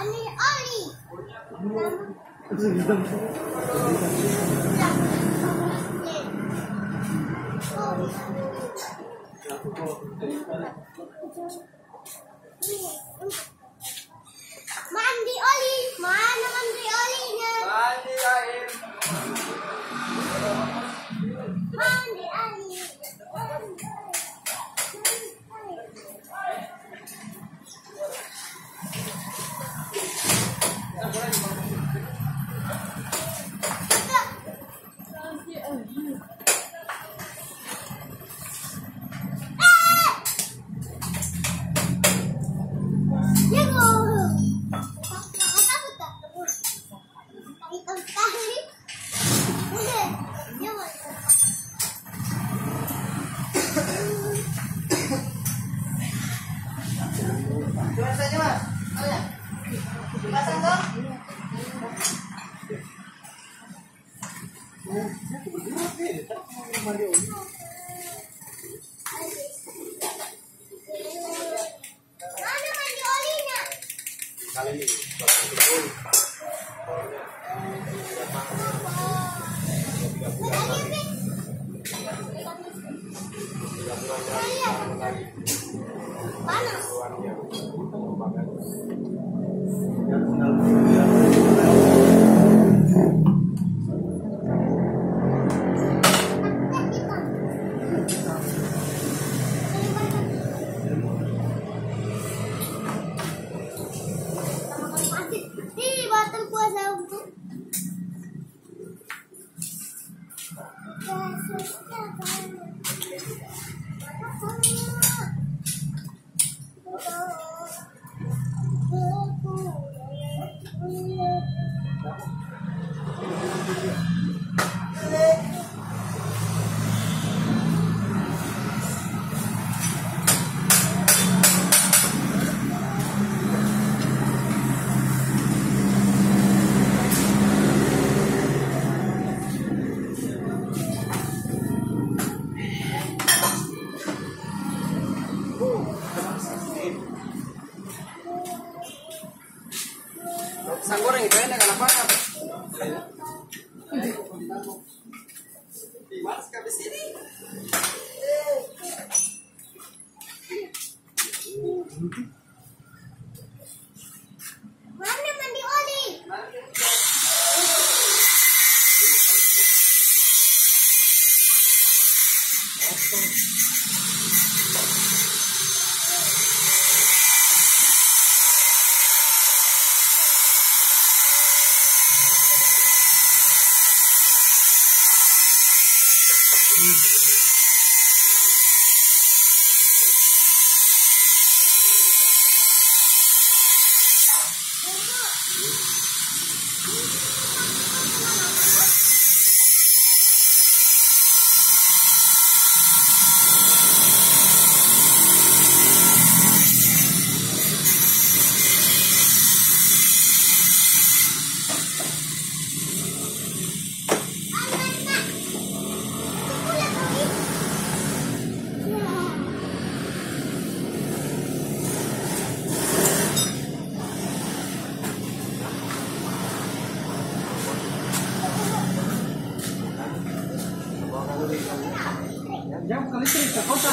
oli. Oli oli. Mandi oli, mana mandi olinya? Mandi Mana mandi olinya? Panas. 好好 Andiamo con le strisce, cosa?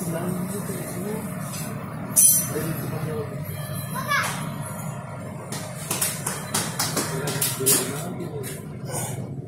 Thank you.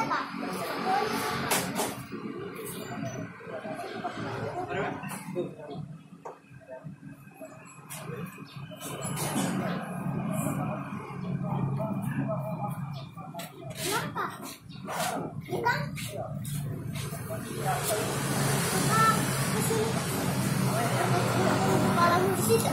Kenapa? Ikan? Bukan. Kalau di situ.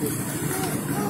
ハハハハ!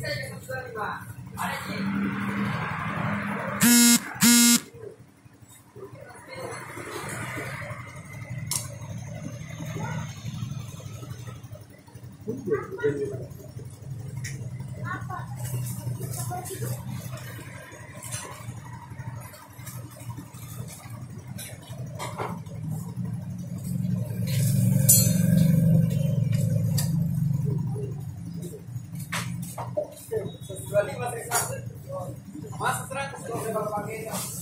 際にするには、あ。ali mas é isso mas estranho kalau saya bapak pakai